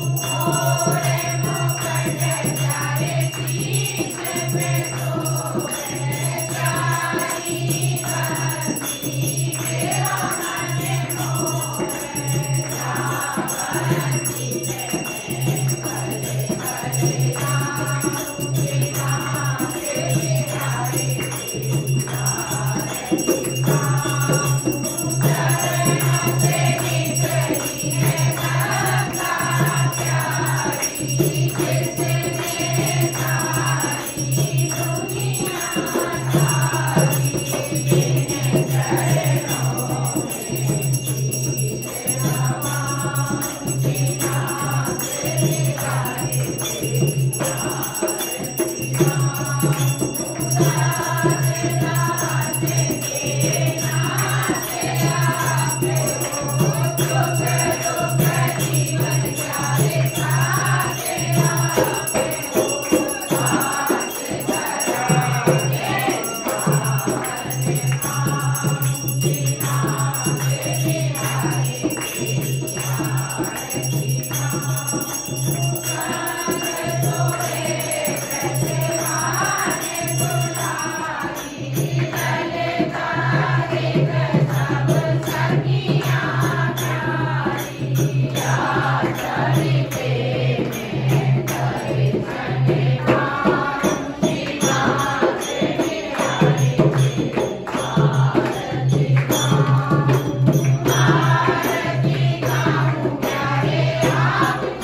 Amém. Yeah.